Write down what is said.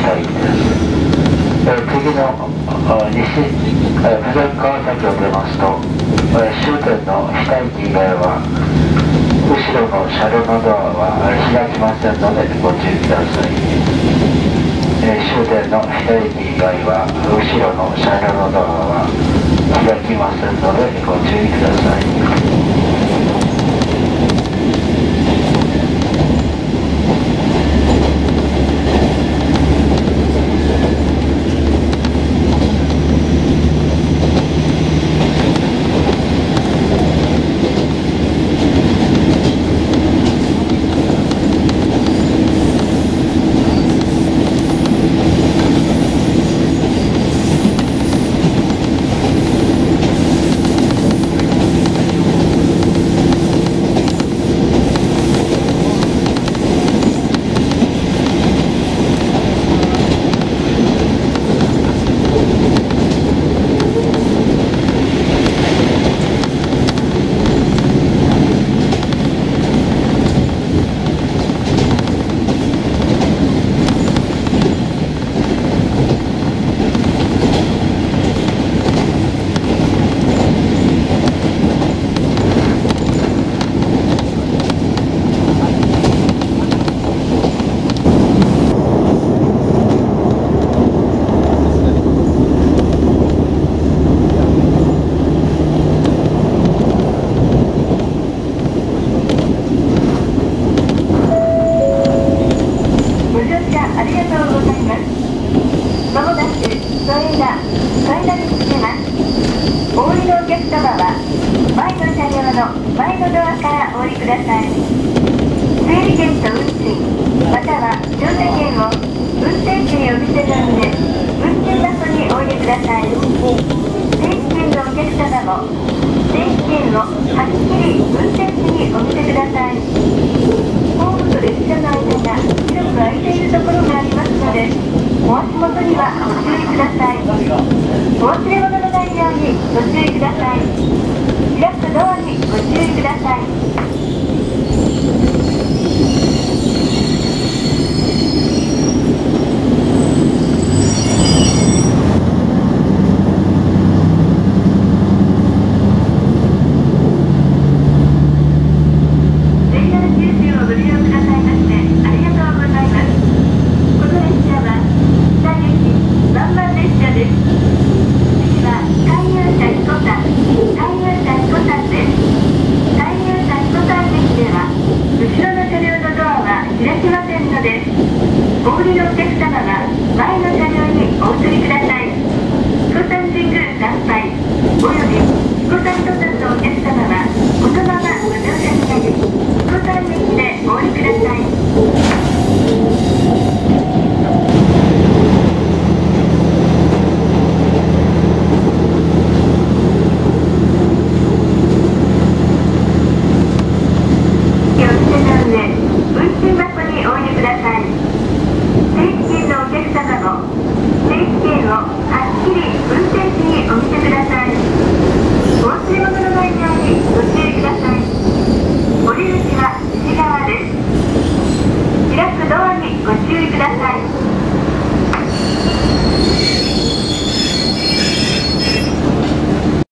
山方面下行きですえ次の西えー富川崎を出ますと、え終点の下駅以外は後ろの車両のドアは開きませんのでご注意ください、え終点の下駅以外は後ろの車両のドアは開きませんのでご注意くださいご乗車ありがとうございますまもなくそれがファイナルにつけますお降りのお客様は前の車両の前のドアからお降りください。整理券と運賃または乗車券を運転手にお見せの上運転箱にお入れください定期券のお客様も定期券をはっきり運転手にお見せくださいホームと列車の間が広く空いているところがありますのでことにはご注意ください。お忘れ物のないようにご注意ください。開くドアにご注意ください電車の九州をご利用くださいましてありがとうございますこの列車は北行きワンマン列車です次は海遊車彦山海遊車彦山です海遊車彦山駅では後ろの車両のドアは開きませんので客様は前の車両にお移りください。彦山神宮参拝および彦山登山のお客様はこのままご乗車になり彦山駅でお降りください。気をつけた上